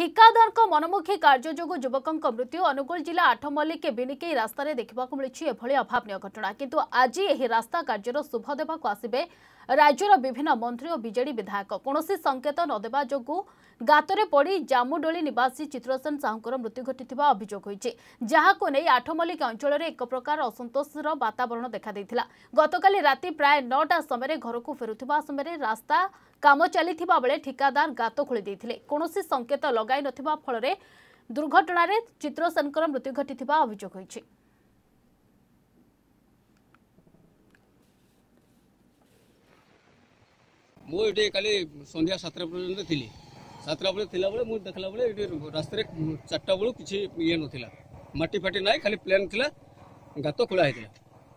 ঠিকাদারক মনমুখী কার্য যোগ যুবকঙ্ মৃত্যু অনুগুল জেলা আঠমল্লিক বিনিকেই রাস্তায় দেখা মিছে এভাবে অভাবনীয় ঘটনা কিন্তু আজ এই রাস্তা কার্যর শুভ দেওয়া আসবে রাজ্যর বিভিন্ন মন্ত্রী ও বিজেডি বিধায়ক কোণী সংকেত নদেবা যোগুঁ ଗାତରେ ପଡ଼ି ଜାମୁଡୋଳି ନିବାସୀ ଚିତ୍ରସେନ ସାହୁଙ୍କର ମୃତ୍ୟୁ ଘଟିଥିବା ଅଭିଯୋଗ ହୋଇଛି ଯାହାକୁ ନେଇ ଆଠମଲ୍ଲିକ ଅଞ୍ଚଳରେ ଏକ ପ୍ରକାର ଅସନ୍ତୋଷର ବାତାବରଣ ଦେଖାଦେଇଥିଲା ଗତକାଲି ରାତି ପ୍ରାୟ ନଅଟା ସମୟରେ ଘରକୁ ଫେରୁଥିବା ସମୟରେ ରାସ୍ତା କାମ ଚାଲିଥିବା ବେଳେ ଠିକାଦାର ଗାତ ଖୋଳି ଦେଇଥିଲେ କୌଣସି ସଙ୍କେତ ଲଗାଇ ନଥିବା ଫଳରେ ଦୁର୍ଘଟଣାରେ ଚିତ୍ରସେନଙ୍କର ମୃତ୍ୟୁ ଘଟିଥିବା ଅଭିଯୋଗ ହୋଇଛି ମୁଁ ଏଠି କାଲି ସନ୍ଧ୍ୟା ସାତଟା ପର୍ଯ୍ୟନ୍ତ ଥିଲି সাতটা বেড়ে লা বেড়ে মু দেখলা বেড়ে এটি রাস্তায় চারটা বেড়ে কিছু ইয়ে নথিলা মাটি ফাটি নাই খালি প্লেন লা গাত খোলা হয়েছিল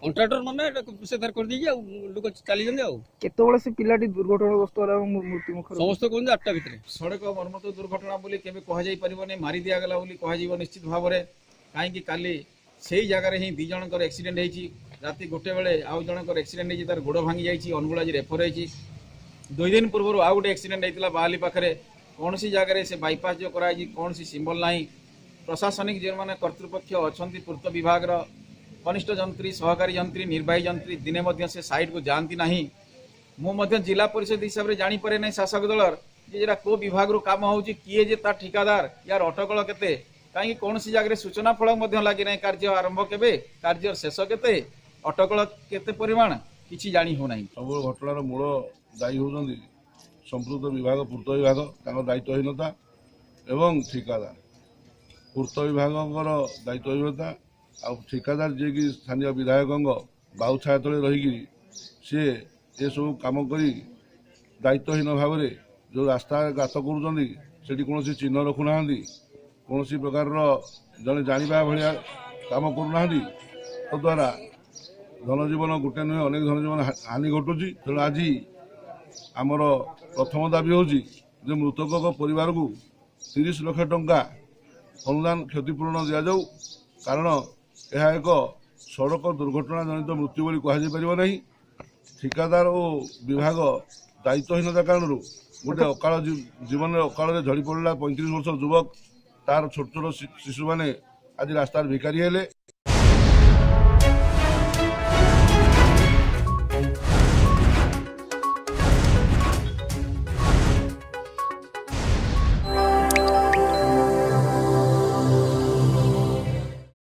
কন্ট্রাক্টর মানে এটা সেদার করে দিয়ে লোক চালিয়ে আউ কেতবেলে সে পিলাটি দুর্ঘটনাগ্রস্ত হল এবং মৃত্যুমুখ সমস্ত কোন আটটা ভিতরে সড়ক মর্মত দুর্ঘটনা বলে কেবে কহা যাই পারিবনি মারি দিয়া গলা বলে কহা যাব নিশ্চিত ভাবরে কাইকি কালি সেই জায়গায় হি দুই জনকর এক্সিডেন্ট হয়েছি রাতে গোটে বেড়ে আউ জনকর এক্সিডেন্ট হয়েছি তার গোড় ভাঙি যাই অনুগুল আজ রেফর হয়েছি দুই দিন পূর্ব আউ গোটে এক্সিডেন্ট হয়েছিল বাহালি পাখে କୌଣସି ଜାଗାରେ ସେ ବାଇପାସ୍ ଯେଉଁ କରାଯାଇଛି କୌଣସି ସିମ୍ବଲ୍ ନାହିଁ ପ୍ରଶାସନିକ ଯେଉଁମାନେ କର୍ତ୍ତୃପକ୍ଷ ଅଛନ୍ତି ପୂର୍ତ୍ତ ବିଭାଗର କନିଷ୍ଠ ଯନ୍ତ୍ରୀ ସହକାରୀ ଯନ୍ତ୍ରୀ ନିର୍ବାହୀ ଯନ୍ତ୍ରୀ ଦିନେ ମଧ୍ୟ ସେ ସାଇଟ୍କୁ ଯାଆନ୍ତି ନାହିଁ ମୁଁ ମଧ୍ୟ ଜିଲ୍ଲା ପରିଷଦ ହିସାବରେ ଜାଣିପାରେ ନାହିଁ ଶାସକ ଦଳର ଯେ ଏଇଟା କେଉଁ ବିଭାଗରୁ କାମ ହେଉଛି କିଏ ଯେ ତା ଠିକାଦାର ୟାର ଅଟକଳ କେତେ କାହିଁକି କୌଣସି ଜାଗାରେ ସୂଚନା ଫଳକ ମଧ୍ୟ ଲାଗି ନାହିଁ କାର୍ଯ୍ୟ ଆରମ୍ଭ କେବେ କାର୍ଯ୍ୟର ଶେଷ କେତେ ଅଟକଳ କେତେ ପରିମାଣ କିଛି ଜାଣି ହେଉନାହିଁ ସବୁ ଘଟଣାର ମୂଳ ଦାୟୀ ହେଉଛନ୍ତି ସମ୍ପୃକ୍ତ ବିଭାଗ ପୂର୍ତ୍ତ ବିଭାଗ ତାଙ୍କର ଦାୟିତ୍ୱହୀନତା ଏବଂ ଠିକାଦାର ପୂର୍ତ୍ତ ବିଭାଗଙ୍କର ଦାୟିତ୍ୱହୀନତା ଆଉ ଠିକାଦାର ଯିଏକି ସ୍ଥାନୀୟ ବିଧାୟକଙ୍କ ବାଉଛାୟା ତଳେ ରହିକିରି ସିଏ ଏସବୁ କାମ କରି ଦାୟିତ୍ୱହୀନ ଭାବରେ ଯେଉଁ ରାସ୍ତା ଗାତ କରୁଛନ୍ତି ସେଠି କୌଣସି ଚିହ୍ନ ରଖୁନାହାନ୍ତି କୌଣସି ପ୍ରକାରର ଜଣେ ଜାଣିବା ଭଳିଆ କାମ କରୁନାହାନ୍ତି ତଦ୍ୱାରା ଧନଜୀବନ ଗୋଟେ ନୁହେଁ ଅନେକ ଧନଜୀବନ ହାନି ଘଟୁଛି ତେଣୁ ଆଜି ଆମର ପ୍ରଥମ ଦାବି ହେଉଛି ଯେ ମୃତକଙ୍କ ପରିବାରକୁ ତିରିଶ ଲକ୍ଷ ଟଙ୍କା ଅନୁଦାନ କ୍ଷତିପୂରଣ ଦିଆଯାଉ କାରଣ ଏହା ଏକ ସଡ଼କ ଦୁର୍ଘଟଣା ଜନିତ ମୃତ୍ୟୁ ବୋଲି କୁହାଯାଇପାରିବ ନାହିଁ ଠିକାଦାର ଓ ବିଭାଗ ଦାୟିତ୍ୱହୀନତା କାରଣରୁ ଗୋଟେ ଅକାଳ ଜୀବନରେ ଅକାଳରେ ଝଡ଼ି ପଡ଼ିଲା ପଇଁତିରିଶ ବର୍ଷ ଯୁବକ ତାର ଛୋଟ ଛୋଟ ଶିଶୁମାନେ ଆଜି ରାସ୍ତାରେ ଭିକାରୀ ହେଲେ